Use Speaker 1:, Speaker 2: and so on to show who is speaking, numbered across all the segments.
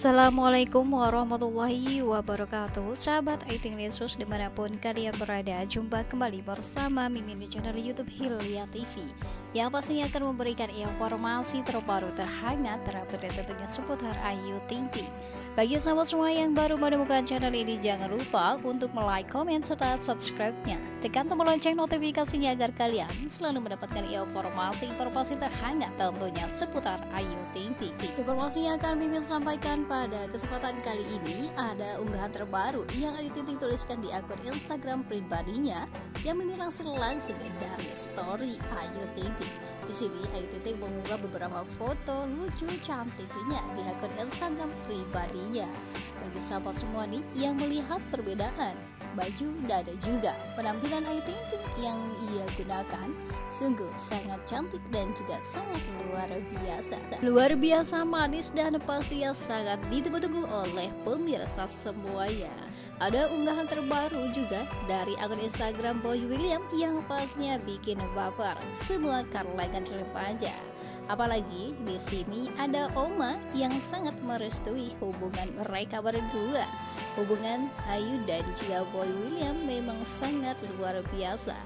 Speaker 1: Assalamualaikum warahmatullahi wabarakatuh. Sahabat Aiting Lesus di mana pun kalian berada Jumpa kembali bersama Mimin di channel Youtube Hilya TV Yang pastinya akan memberikan informasi terbaru terhangat Terupdate tentunya seputar Ayu Ting Ting. Bagi sahabat semua yang baru menemukan channel ini Jangan lupa untuk like, komen, serta subscribe-nya. Tekan tombol lonceng notifikasinya agar kalian selalu mendapatkan informasi-informasi terhangat tentunya seputar Ayu Ting Ting. Informasi yang akan Mimin sampaikan pada kesempatan kali ini ada unggahan terbaru yang Ayu Ting Ting tuliskan di akun Instagram pribadinya yang langsung langsung dari story Ayu Ting Ting. Di sini Ayu Ting mengunggah beberapa foto lucu cantiknya di akun Instagram pribadinya. Bagi sahabat semua nih yang melihat perbedaan baju dada juga. Penampilan Ayu Ting yang ia gunakan sungguh sangat cantik dan juga sangat luar biasa. Luar biasa manis dan pastinya sangat ditunggu-tunggu oleh pemirsa semuanya ada unggahan terbaru juga dari akun Instagram Boy William yang pasnya bikin baper semua kalangan remaja Apalagi di sini ada Oma yang sangat merestui hubungan mereka berdua. Hubungan Ayu dan juga Boy William memang sangat luar biasa.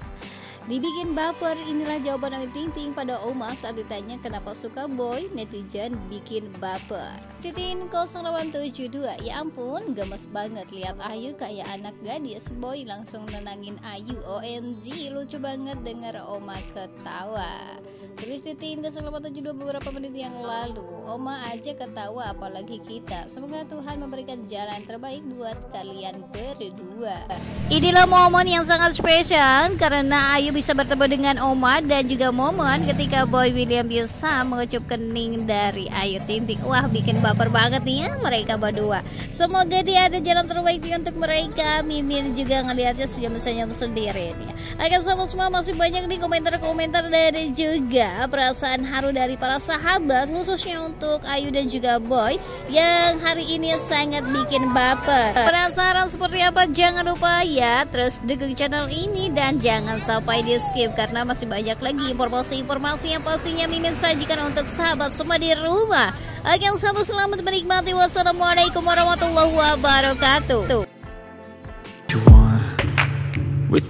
Speaker 1: Dibikin baper, inilah jawaban Ayu Ting Ting pada Oma saat ditanya kenapa suka boy, netizen bikin baper. Titin 0872, ya ampun gemes banget lihat Ayu kayak anak gadis, boy langsung nenangin Ayu, OMG lucu banget denger Oma ketawa. Tulis Titin ke 0872 beberapa menit yang lalu, Oma aja ketawa apalagi kita. Semoga Tuhan memberikan jalan terbaik buat kalian berdua. Inilah momen yang sangat spesial karena Ayu bisa bertemu dengan Oma dan juga momen ketika Boy William bisa mengecup kening dari Ayu Ting Ting. Wah, bikin baper banget nih ya mereka berdua. Semoga dia ada jalan terbaik untuk mereka. Mimin juga ngelihatnya senyum-senyum sendiri nih. Akan sama semua masih banyak nih komentar-komentar dan juga perasaan haru dari para sahabat khususnya untuk Ayu dan juga Boy yang hari ini sangat bikin baper. Penasaran seperti apa? Jangan lupa ya terus dukung channel ini dan jangan sampai di skip karena masih banyak lagi informasi-informasi yang pastinya Mimin sajikan untuk sahabat semua di rumah. Akan sahabat selamat menikmati. Wassalamualaikum warahmatullahi wabarakatuh.
Speaker 2: With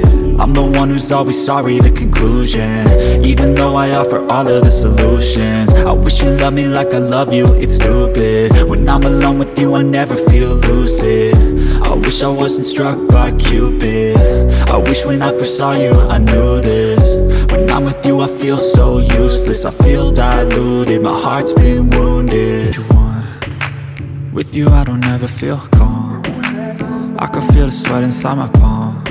Speaker 2: I'm the one who's always sorry, the conclusion. Even though I offer all of the solutions. I wish you loved me like I love you, it's stupid. When I'm alone with you, I never feel lucid. I wish I wasn't struck by Cupid. I wish when I first saw you, I knew this. When I'm with you, I feel so useless. I feel diluted, my heart's been wounded. With you, I don't ever feel calm. I can feel the sweat inside my palms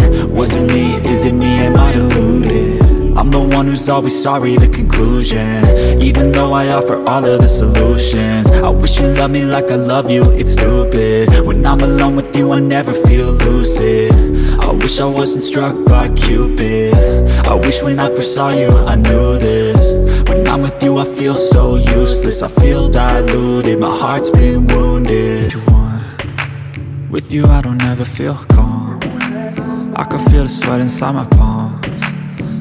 Speaker 2: I'm the one who's always sorry, the conclusion. Even though I offer all of the solutions. I wish you loved me like I love you, it's stupid. When I'm alone with you, I never feel lucid. I wish I wasn't struck by Cupid. I wish when I first saw you, I knew this. When I'm with you, I feel so useless. I feel diluted, my heart's been wounded. With you, I don't ever feel calm. I can feel the sweat inside my palms